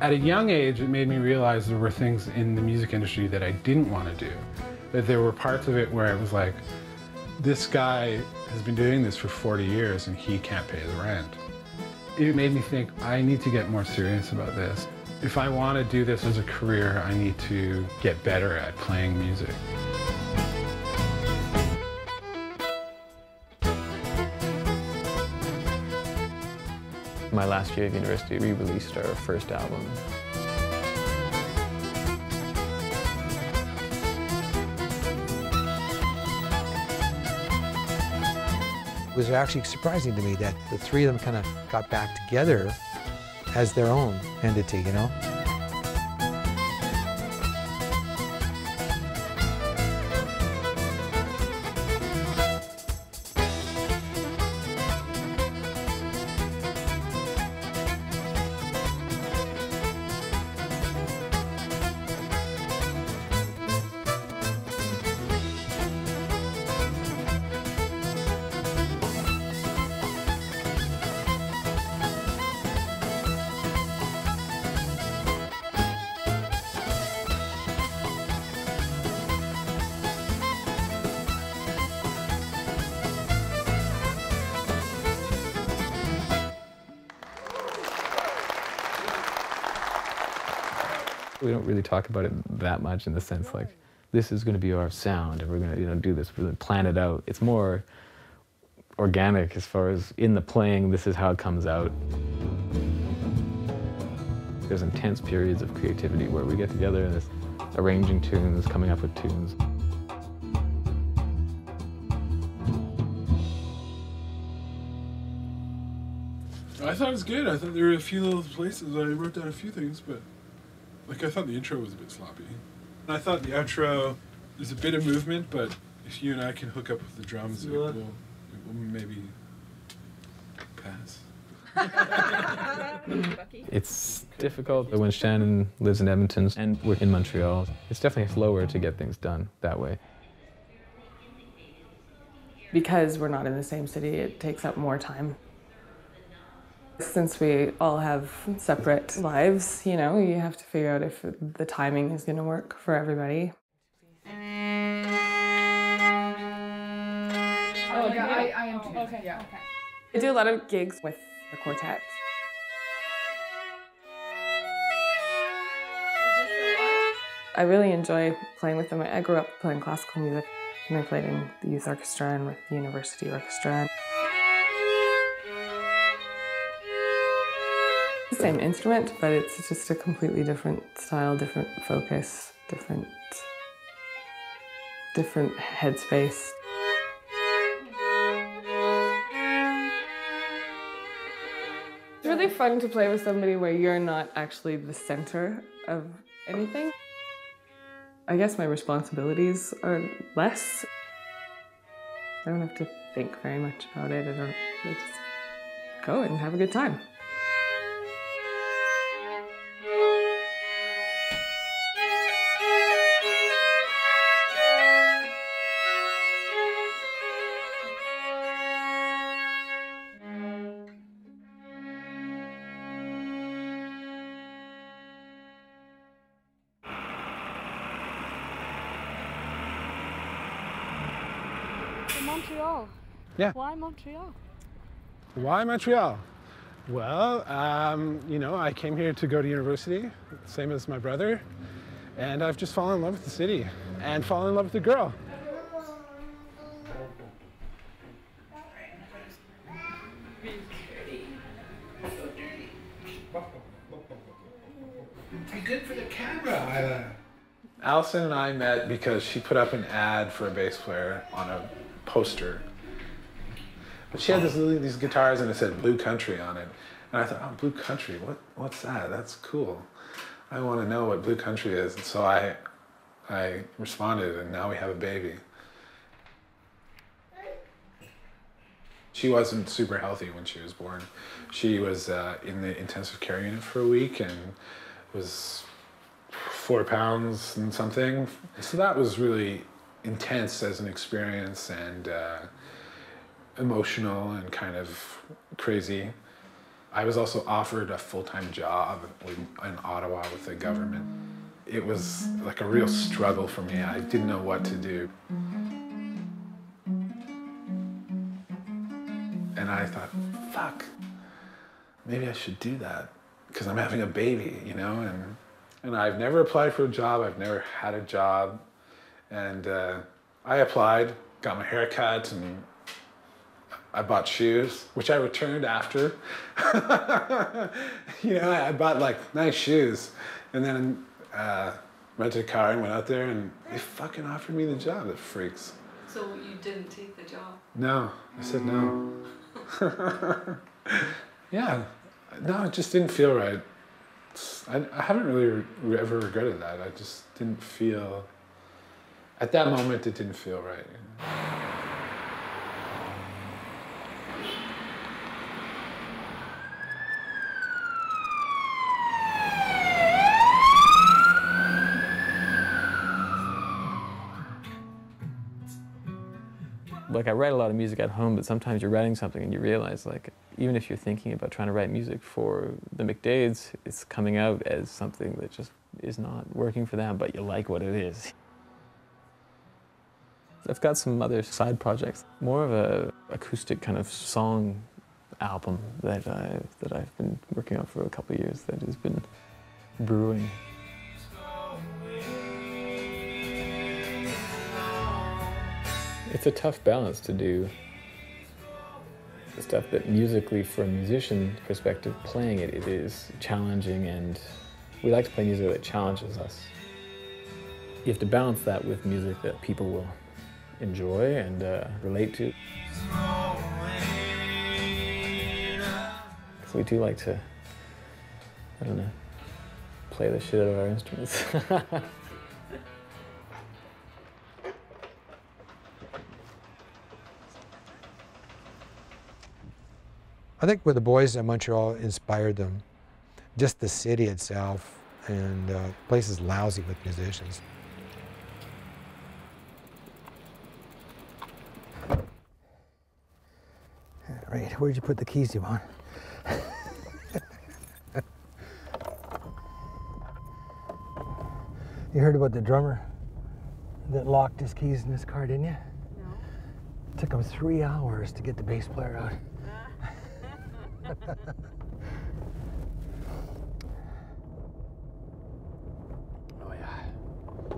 At a young age, it made me realize there were things in the music industry that I didn't want to do. That there were parts of it where it was like, this guy has been doing this for 40 years and he can't pay the rent. It made me think, I need to get more serious about this. If I want to do this as a career, I need to get better at playing music. My last year of university, we released our first album. It was actually surprising to me that the three of them kind of got back together as their own entity, you know? We don't really talk about it that much in the sense like, this is going to be our sound, and we're going to you know do this, we're going to plan it out. It's more organic as far as in the playing, this is how it comes out. There's intense periods of creativity where we get together and it's arranging tunes, coming up with tunes. I thought it was good. I thought there were a few little places. I wrote down a few things, but like I thought the intro was a bit sloppy. And I thought the outro there's a bit of movement, but if you and I can hook up with the drums, it will, it will maybe pass. It's difficult when Shannon lives in Edmonton and we're in Montreal. It's definitely slower to get things done that way. Because we're not in the same city, it takes up more time. Since we all have separate lives, you know, you have to figure out if the timing is going to work for everybody. Oh, oh yeah, I, I am too. Oh, okay, yeah. Okay. I do a lot of gigs with the quartet. I really enjoy playing with them. I grew up playing classical music and I played in the youth orchestra and with the university orchestra. Same instrument, but it's just a completely different style, different focus, different different headspace. It's really fun to play with somebody where you're not actually the center of anything. I guess my responsibilities are less. I don't have to think very much about it. I don't I just go and have a good time. Montreal. Yeah. Why Montreal? Why Montreal? Well, um, you know, I came here to go to university, same as my brother, and I've just fallen in love with the city and fallen in love with the girl. Be good for the camera, Isla. Allison and I met because she put up an ad for a bass player on a poster. But she had this, these guitars and it said Blue Country on it. And I thought, oh, Blue Country, what, what's that? That's cool. I want to know what Blue Country is. And so I, I responded, and now we have a baby. She wasn't super healthy when she was born. She was uh, in the intensive care unit for a week and was four pounds and something. So that was really intense as an experience and uh, emotional and kind of crazy. I was also offered a full time job in Ottawa with the government. It was like a real struggle for me. I didn't know what to do. And I thought, fuck, maybe I should do that because I'm having a baby, you know? And, and I've never applied for a job, I've never had a job. And uh, I applied, got my hair cut, and I bought shoes, which I returned after. you know, I bought like nice shoes, and then uh, rented a car and went out there, and they fucking offered me the job. The freaks. So you didn't take the job? No, I said no. yeah, no, it just didn't feel right. I, I haven't really re- ever regretted that. I just didn't feel. At that moment, it didn't feel right. like I write a lot of music at home, but sometimes you're writing something and you realize like even if you're thinking about trying to write music for the McDades, it's coming out as something that just is not working for them, but you like what it is. I've got some other side projects, more of a acoustic kind of song album that I that I've been working on for a couple years that has been brewing. It's a tough balance to do the stuff that musically, from a musician perspective, playing it, it is challenging and we like to play music that challenges us. You have to balance that with music that people will enjoy and uh, relate to. So we do like to, I don't know, play the shit out of our instruments. I think what the boys in Montreal inspired them, just the city itself, and uh, lousy with musicians. Right, where'd you put the keys, Yvonne? you heard about the drummer that locked his keys in his car, didn't you? No. It took him three hours to get the bass player out. oh yeah.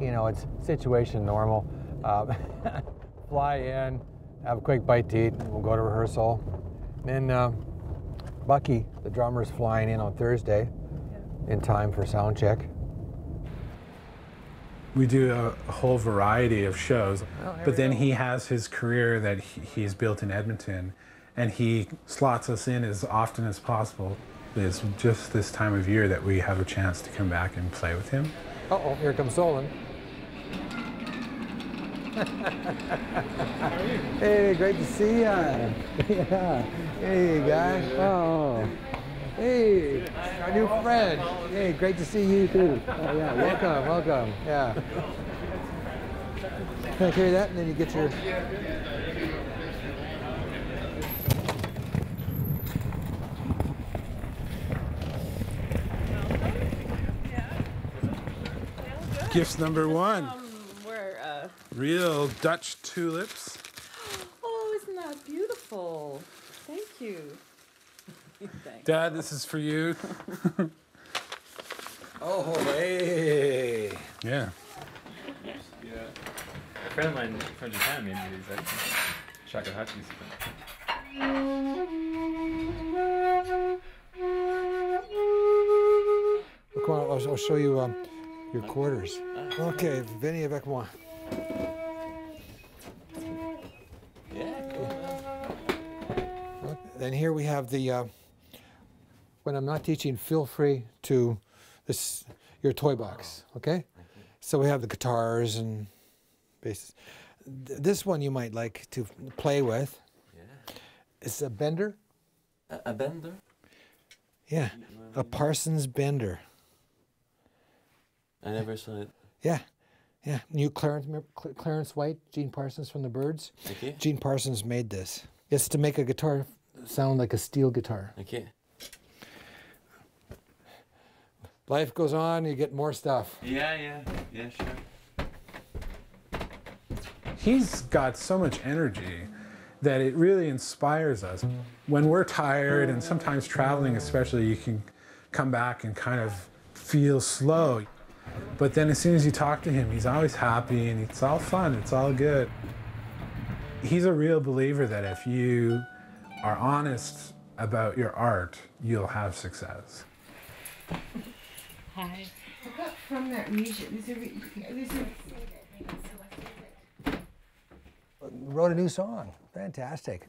you know, it's situation normal. Um, fly in, have a quick bite to eat, and we'll go to rehearsal. Then uh, Bucky, the drummer, is flying in on Thursday in time for sound check. We do a, a whole variety of shows, Oh, but then go. he has his career that he, he's built in Edmonton, and he slots us in as often as possible. It's just this time of year that we have a chance to come back and play with him. Uh oh, here comes Solon. Hey, great to see ya. yeah. Hey, guy. Oh. Hey, our new friend. Hey, great to see you too. Oh, yeah, welcome, welcome. Yeah. Can I carry that and then you get your. Gifts number one Where, real Dutch tulips. oh, isn't that beautiful? Thank you. Thanks. Dad, this is for you. Oh, hey. Yeah. Yeah. A friend of mine from Japan made me these actually. Shakuhachi's. Well, come on, I'll, I'll show you um, your quarters. Okay, venez avec moi. Then here we have the, uh, when I'm not teaching, feel free to, this, your toy box, okay? So we have the guitars and basses. Th- This one you might like to play with. Yeah. It's a bender. A, a bender? Yeah, a Parsons bender. I never saw it. Yeah, yeah. New Clarence, Clarence White, Gene Parsons from the Byrds. Okay. Gene Parsons made this. It's to make a guitar sound like a steel guitar. Okay. life goes on, you get more stuff. Yeah, yeah, yeah, sure. He's got so much energy that it really inspires us. When we're tired, and sometimes traveling especially, you can come back and kind of feel slow. But then as soon as you talk to him, he's always happy and it's all fun, it's all good. He's a real believer that if you are honest about your art, you'll have success. Hi. I got from that music. There's a, there's a Wrote a new song. Fantastic.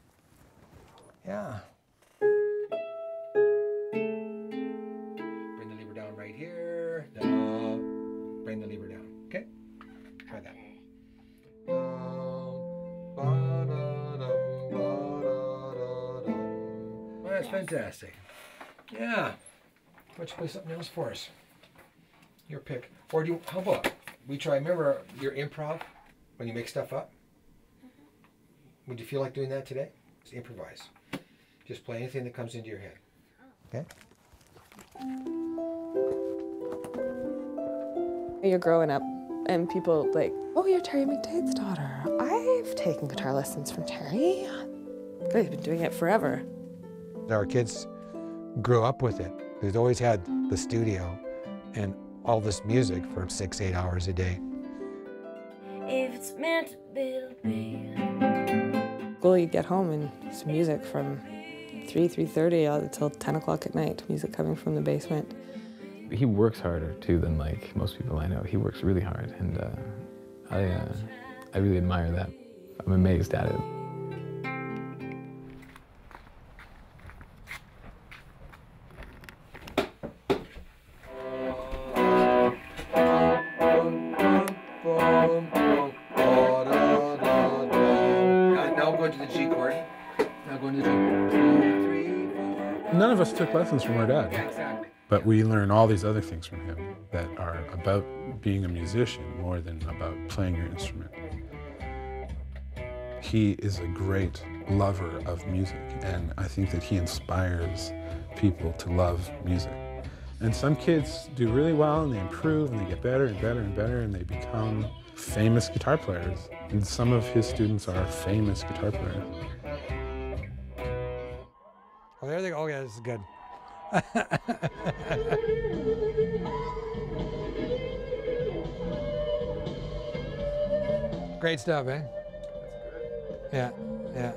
Yeah. Fantastic. Yeah. Why don't you play something else for us? Your pick. Or do you, how about we try, remember your improv when you make stuff up? Mm-hmm. Would you feel like doing that today? Just improvise. Just play anything that comes into your head. Oh. Okay? You're growing up, and people like, oh, you're Terry McDade's daughter. I've taken guitar lessons from Terry. He's been doing it forever. Our kids grew up with it. They've always had the studio and all this music for six, eight hours a day. If it's meant to be, it'll be. Well, you get home and it's music from 3, 3.30 until 10 o'clock at night, music coming from the basement. He works harder too than like most people I know. He works really hard, and uh, I uh, I really admire that. I'm amazed at it. Four. None of us took lessons from our dad. Yeah, exactly. But we learn all these other things from him that are about being a musician more than about playing your instrument. He is a great lover of music, and I think that he inspires people to love music. And some kids do really well and they improve and they get better and better and better and they become famous guitar players. And some of his students are famous guitar players. Oh, there they go. Oh, yeah, this is good. Great stuff, eh? Yeah, yeah.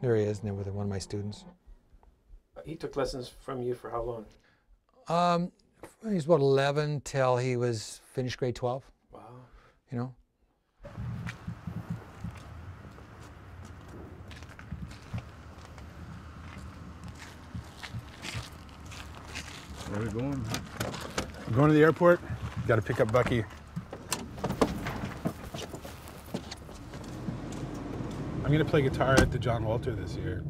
There he is, there with one of my students. He took lessons from you for how long? Um, he was about 11 till he was finished grade 12. Wow. You know. Where are we going? I'm going to the airport. Got to pick up Bucky. I'm going to play guitar at the John Walter this year.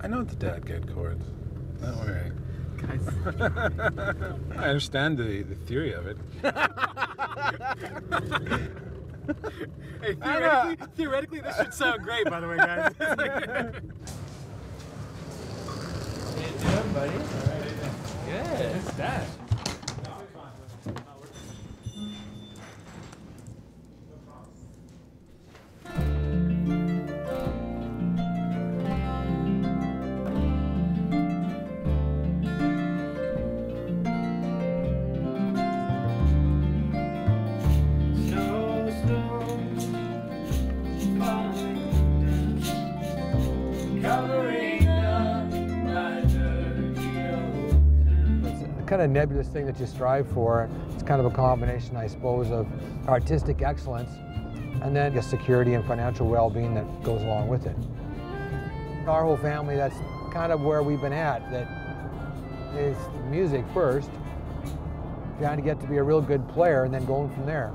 I know the dad get chords. Don't worry. Guys I understand the, the theory of it. Hey, theoretically, theoretically, this should sound great, by the way, guys. buddy? Good. Good stash. Kind of nebulous thing that you strive for. It's kind of a combination, I suppose, of artistic excellence and then the security and financial well-being that goes along with it. Our whole family, that's kind of where we've been at, that is music first, trying to get to be a real good player and then going from there.